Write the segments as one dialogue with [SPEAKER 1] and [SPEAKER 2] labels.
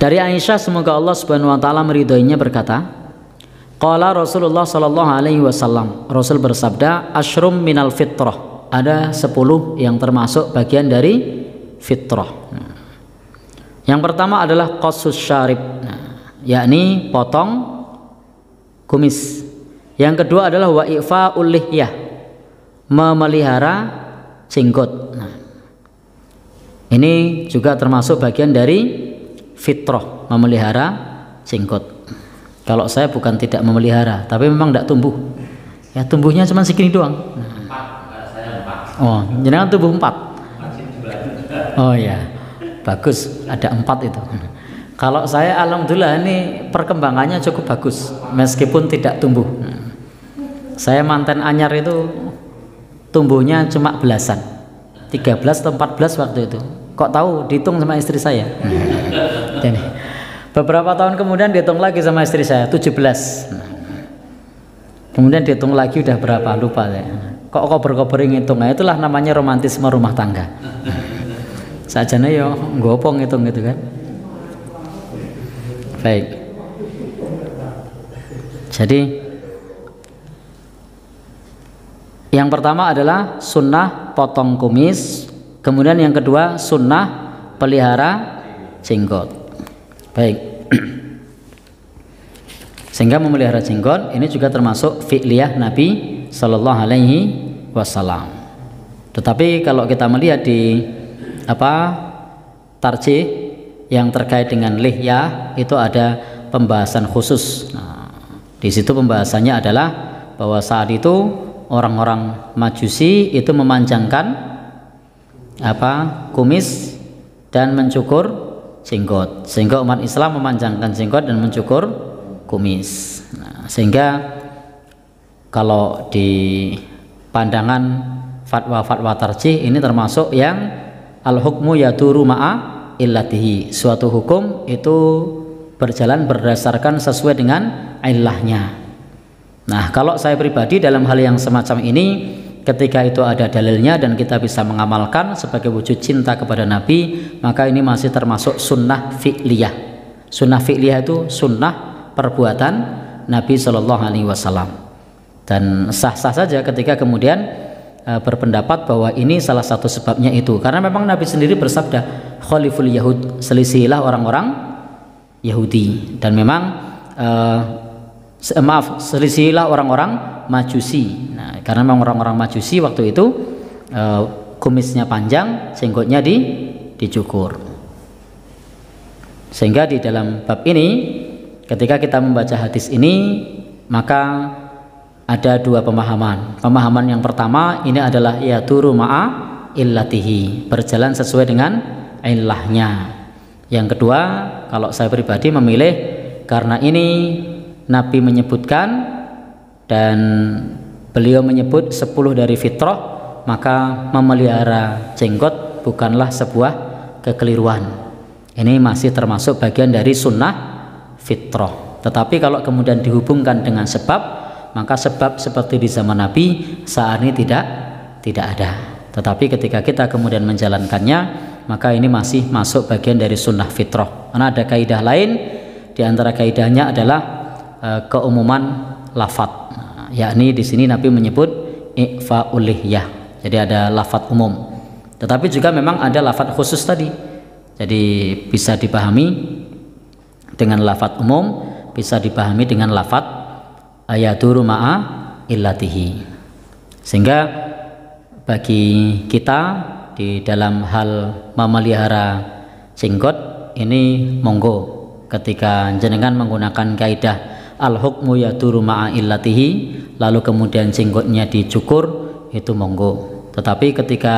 [SPEAKER 1] Dari Aisyah semoga Allah Subhanahu wa taala meridhoinya berkata, Qala Rasulullah sallallahu alaihi wasallam, Rasul bersabda, "Asyrum minal fitrah." Ada 10 yang termasuk bagian dari fitrah. Yang pertama adalah qasus syarib, nah, yakni potong kumis. Yang kedua adalah wa ifa'ul lihyah, memelihara jenggot. Nah, ini juga termasuk bagian dari fitrah memelihara jenggot. Kalau saya bukan tidak memelihara tapi memang tidak tumbuh. Ya tumbuhnya cuma segini doang. Oh jenengan tumbuh empat? Oh ya bagus ada empat itu. Kalau saya alhamdulillah ini perkembangannya cukup bagus meskipun tidak tumbuh. Saya mantan anyar itu tumbuhnya cuma belasan. 13 atau 14 waktu itu. Kok tahu dihitung sama istri saya jadi beberapa tahun kemudian dihitung lagi sama istri saya 17 kemudian dihitung lagi udah berapa lupa saya. Kok kober-kober ngitung? Nah itulah namanya romantisme rumah tangga. Sajana yo gopong ngitung gitu kan? Baik. Jadi yang pertama adalah sunnah potong kumis Kemudian yang kedua sunnah pelihara jenggot. Baik. Sehingga memelihara jenggot ini juga termasuk fi'liyah Nabi Shallallahu Alaihi Wasallam. Tetapi kalau kita melihat di apa tarjih yang terkait dengan lihya itu ada pembahasan khusus. Nah, di situ pembahasannya adalah bahwa saat itu orang-orang Majusi itu memanjangkan apa kumis dan mencukur jenggot sehingga umat Islam memanjangkan jenggot dan mencukur kumis. Nah, sehingga kalau di pandangan fatwa-fatwa tarjih ini termasuk yang al hukmu yaduru ma'a illatihi. Suatu hukum itu berjalan berdasarkan sesuai dengan ilahnya nah kalau saya pribadi dalam hal yang semacam ini ketika itu ada dalilnya dan kita bisa mengamalkan sebagai wujud cinta kepada Nabi maka ini masih termasuk sunnah fi'liyah. Sunnah fi'liyah itu sunnah perbuatan Nabi Shallallahu Alaihi Wasallam. Dan sah-sah saja ketika kemudian e, berpendapat bahwa ini salah satu sebabnya itu. Karena memang Nabi sendiri bersabda khaliful yahud selisihilah orang-orang Yahudi. Dan memang e, maaf selisihilah orang-orang Majusi. Nah, karena memang orang-orang Majusi waktu itu e, kumisnya panjang, jenggotnya di dicukur. Sehingga di dalam bab ini ketika kita membaca hadis ini maka ada dua pemahaman. Pemahaman yang pertama ini adalah ya turu ma'a illatihi, berjalan sesuai dengan ilahnya. Yang kedua, kalau saya pribadi memilih karena ini Nabi menyebutkan dan beliau menyebut 10 dari fitrah maka memelihara jenggot bukanlah sebuah kekeliruan. Ini masih termasuk bagian dari sunnah fitrah. Tetapi kalau kemudian dihubungkan dengan sebab maka sebab seperti di zaman Nabi saat ini tidak tidak ada. Tetapi ketika kita kemudian menjalankannya maka ini masih masuk bagian dari sunnah fitrah. Karena ada kaidah lain di antara kaidahnya adalah e, keumuman lafat yakni di sini Nabi menyebut ifa'ul lihyah. Jadi ada lafat umum. Tetapi juga memang ada lafat khusus tadi. Jadi bisa dipahami dengan lafat umum, bisa dipahami dengan lafat ayaturu ma'a illatihi. Sehingga bagi kita di dalam hal memelihara jenggot ini monggo ketika jenengan menggunakan kaidah al hukmu yaduru ma'a illatihi lalu kemudian jenggotnya dicukur itu monggo. Tetapi ketika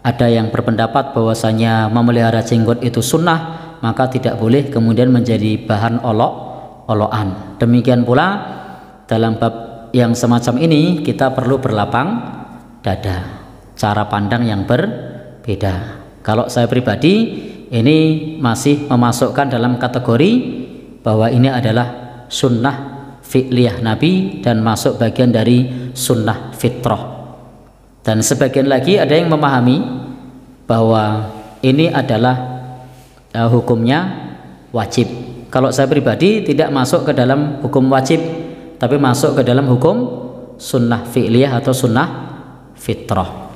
[SPEAKER 1] ada yang berpendapat bahwasanya memelihara jenggot itu sunnah maka tidak boleh kemudian menjadi bahan olok olokan. Demikian pula dalam bab yang semacam ini kita perlu berlapang dada cara pandang yang berbeda. Kalau saya pribadi ini masih memasukkan dalam kategori bahwa ini adalah sunnah fi'liyah Nabi dan masuk bagian dari sunnah fitrah dan sebagian lagi ada yang memahami bahwa ini adalah uh, hukumnya wajib. Kalau saya pribadi tidak masuk ke dalam hukum wajib, tapi masuk ke dalam hukum sunnah fi'liyah atau sunnah fitrah.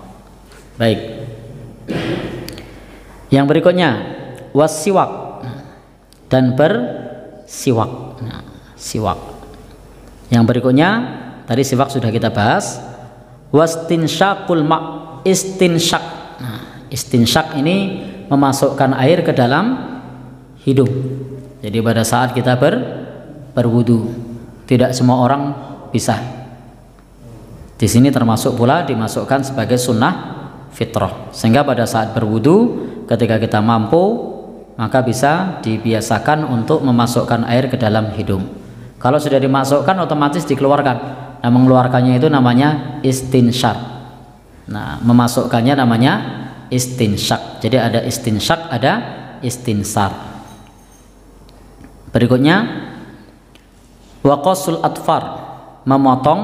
[SPEAKER 1] Baik. Yang berikutnya wasiwak dan bersiwak. Nah, siwak. Yang berikutnya tadi siwak sudah kita bahas. Wastinsyaqul ma istinsyak. Nah, istinsyak ini memasukkan air ke dalam hidung. Jadi pada saat kita ber berwudu, tidak semua orang bisa. Di sini termasuk pula dimasukkan sebagai sunnah fitrah. Sehingga pada saat berwudu, ketika kita mampu, maka bisa dibiasakan untuk memasukkan air ke dalam hidung. Kalau sudah dimasukkan otomatis dikeluarkan. Nah, mengeluarkannya itu namanya istinsyar. Nah, memasukkannya namanya istinsyak. Jadi ada istinsyak, ada istinsar. Berikutnya waqasul atfar, memotong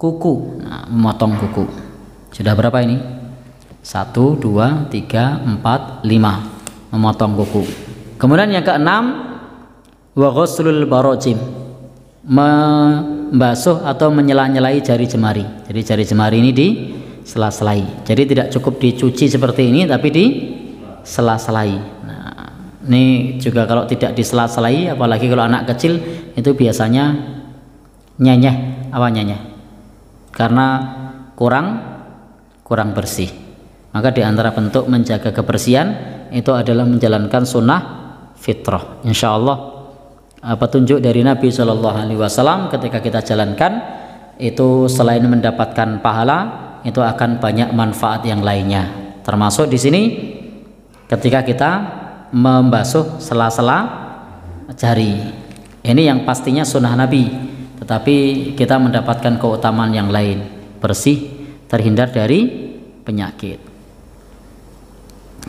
[SPEAKER 1] kuku. Nah, memotong kuku. Sudah berapa ini? Satu, dua, tiga, empat, lima. Memotong kuku. Kemudian yang keenam wa ghuslul barojim membasuh atau menyela-nyelai jari jemari. Jadi jari jemari ini di sela-selai. Jadi tidak cukup dicuci seperti ini tapi di sela-selai. Nah, ini juga kalau tidak di sela-selai apalagi kalau anak kecil itu biasanya nyenyeh apa nyenyeh. Karena kurang kurang bersih. Maka di antara bentuk menjaga kebersihan itu adalah menjalankan sunnah fitrah. Insya Allah petunjuk dari Nabi Shallallahu Alaihi Wasallam ketika kita jalankan itu selain mendapatkan pahala itu akan banyak manfaat yang lainnya. Termasuk di sini ketika kita membasuh sela-sela jari. Ini yang pastinya sunnah Nabi tetapi kita mendapatkan keutamaan yang lain. Bersih terhindar dari penyakit.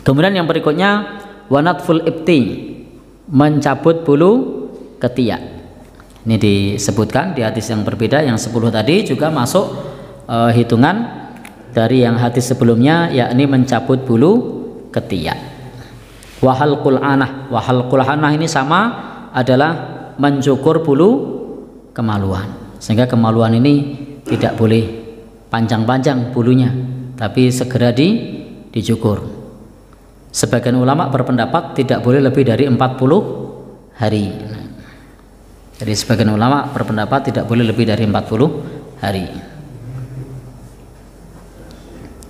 [SPEAKER 1] Kemudian yang berikutnya wanatful ibti mencabut bulu ketiak. Ini disebutkan di hadis yang berbeda yang 10 tadi juga masuk uh, hitungan dari yang hadis sebelumnya yakni mencabut bulu ketiak. Wahal kul'anah, wahal kul'anah ini sama adalah mencukur bulu kemaluan. Sehingga kemaluan ini tidak boleh panjang-panjang bulunya, tapi segera di dicukur. Sebagian ulama berpendapat tidak boleh lebih dari 40 hari. Jadi sebagian ulama berpendapat tidak boleh lebih dari 40 hari.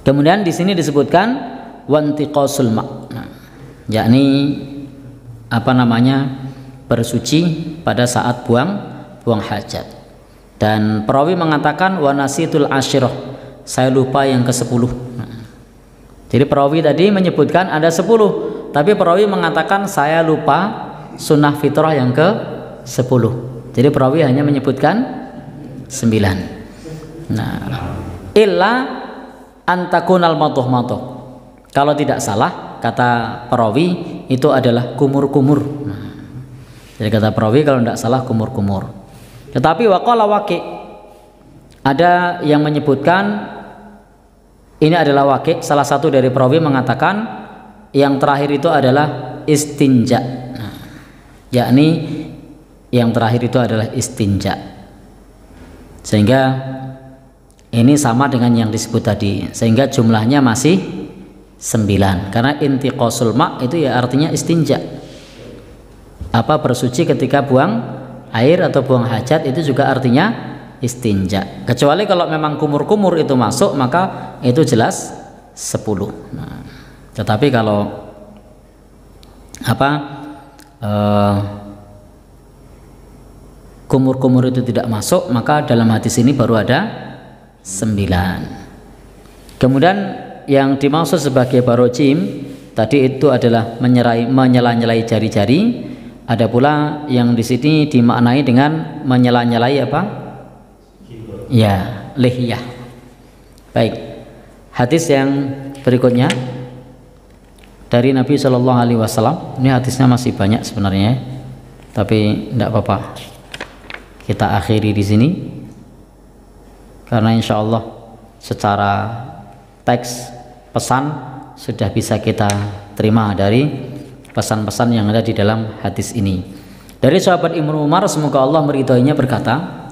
[SPEAKER 1] Kemudian di sini disebutkan wantiqasul ma' nah, yakni apa namanya bersuci pada saat buang buang hajat. Dan perawi mengatakan wanasitul asyirah saya lupa yang ke-10. Nah, jadi perawi tadi menyebutkan ada 10, tapi perawi mengatakan saya lupa sunnah fitrah yang ke 10 jadi perawi hanya menyebutkan 9 nah illa antakunal matuh matuh kalau tidak salah kata perawi itu adalah kumur-kumur. Nah, jadi kata perawi kalau tidak salah kumur-kumur. Tetapi waqala waqi ada yang menyebutkan ini adalah waqi salah satu dari perawi mengatakan yang terakhir itu adalah istinja. Nah, yakni yang terakhir itu adalah istinja. Sehingga ini sama dengan yang disebut tadi sehingga jumlahnya masih sembilan. Karena inti ma itu ya artinya istinja. Apa bersuci ketika buang air atau buang hajat itu juga artinya istinja. Kecuali kalau memang kumur-kumur itu masuk maka itu jelas sepuluh. Nah, tetapi kalau apa uh, kumur-kumur itu tidak masuk maka dalam hadis ini baru ada sembilan. Kemudian yang dimaksud sebagai barojim tadi itu adalah menyerai menyela-nyelai jari-jari. Ada pula yang di sini dimaknai dengan menyela-nyelai apa? Ya lihiyah. Baik hadis yang berikutnya. Dari Nabi Shallallahu Alaihi Wasallam ini hadisnya masih banyak sebenarnya tapi tidak apa-apa kita akhiri di sini karena insya Allah secara teks pesan sudah bisa kita terima dari pesan-pesan yang ada di dalam hadis ini. Dari sahabat Ibnu Umar semoga Allah meridhoinya berkata,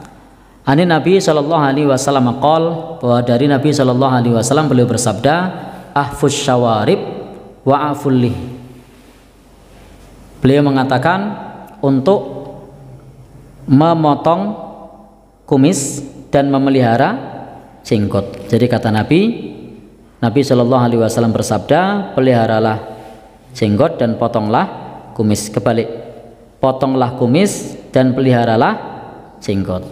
[SPEAKER 1] Ani Nabi Shallallahu Alaihi Wasallam qol bahwa dari Nabi Shallallahu Alaihi Wasallam beliau bersabda, ahfus syawarib wa afulih. Beliau mengatakan untuk memotong kumis dan memelihara jenggot. Jadi kata Nabi, Nabi Shallallahu Alaihi Wasallam bersabda, peliharalah jenggot dan potonglah kumis kebalik. Potonglah kumis dan peliharalah jenggot.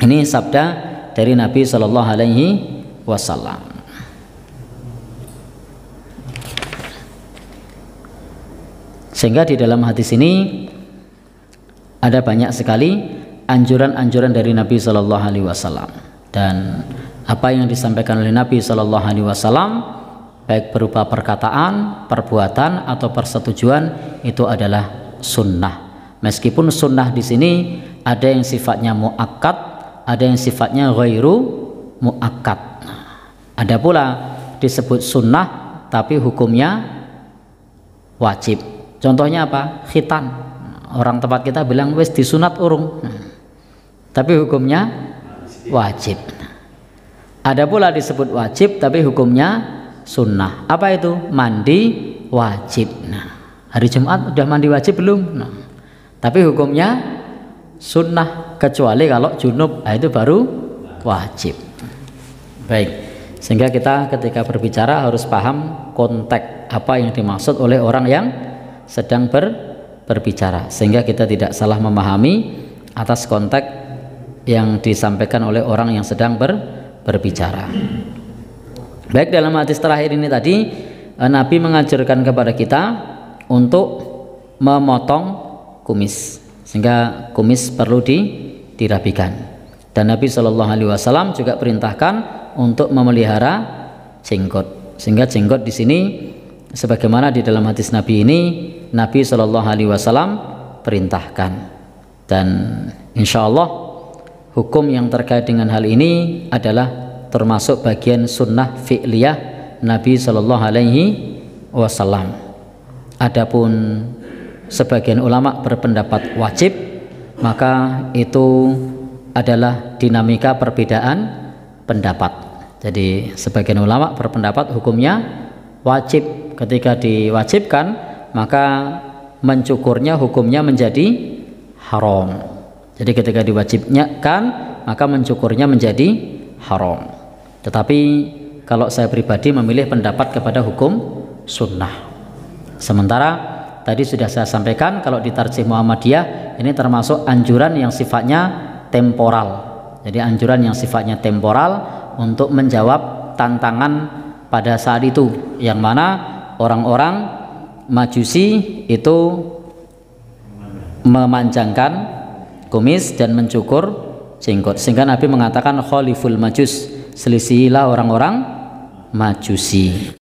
[SPEAKER 1] Ini sabda dari Nabi Shallallahu Alaihi Wasallam. Sehingga di dalam hadis ini ada banyak sekali anjuran-anjuran dari Nabi Shallallahu Alaihi Wasallam dan apa yang disampaikan oleh Nabi Shallallahu Alaihi Wasallam baik berupa perkataan, perbuatan atau persetujuan itu adalah sunnah. Meskipun sunnah di sini ada yang sifatnya muakkad, ada yang sifatnya ghairu muakkad. Ada pula disebut sunnah tapi hukumnya wajib. Contohnya apa? Khitan. Orang tempat kita bilang wis disunat urung. Tapi hukumnya wajib. Ada pula disebut wajib tapi hukumnya sunnah. Apa itu? Mandi wajib. Nah, hari Jumat udah mandi wajib belum? Nah, tapi hukumnya sunnah kecuali kalau junub, nah itu baru wajib. Baik, sehingga kita ketika berbicara harus paham konteks apa yang dimaksud oleh orang yang sedang ber, berbicara, sehingga kita tidak salah memahami atas konteks yang disampaikan oleh orang yang sedang ber, berbicara. Baik dalam hadis terakhir ini tadi eh, Nabi mengajarkan kepada kita untuk memotong kumis sehingga kumis perlu di, dirapikan dan Nabi Shallallahu Alaihi Wasallam juga perintahkan untuk memelihara jenggot sehingga jenggot di sini sebagaimana di dalam hadis Nabi ini Nabi Shallallahu Alaihi Wasallam perintahkan dan insya Allah hukum yang terkait dengan hal ini adalah termasuk bagian sunnah fi'liyah Nabi Shallallahu Alaihi Wasallam. Adapun sebagian ulama berpendapat wajib, maka itu adalah dinamika perbedaan pendapat. Jadi sebagian ulama berpendapat hukumnya wajib. Ketika diwajibkan, maka mencukurnya hukumnya menjadi haram. Jadi ketika diwajibkan, maka mencukurnya menjadi haram. Tetapi kalau saya pribadi memilih pendapat kepada hukum sunnah. Sementara tadi sudah saya sampaikan kalau di Tarjih Muhammadiyah ini termasuk anjuran yang sifatnya temporal. Jadi anjuran yang sifatnya temporal untuk menjawab tantangan pada saat itu yang mana orang-orang Majusi itu memanjangkan kumis dan mencukur jenggot. Sehingga Nabi mengatakan khaliful majus selisihilah orang-orang majusi